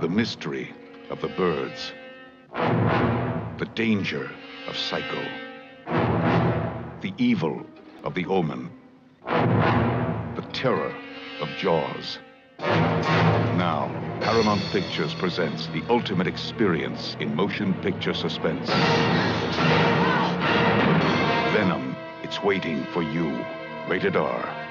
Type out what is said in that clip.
The mystery of the birds. The danger of Psycho. The evil of the Omen. The terror of Jaws. Now, Paramount Pictures presents the ultimate experience in motion picture suspense. Venom, it's waiting for you. Rated R.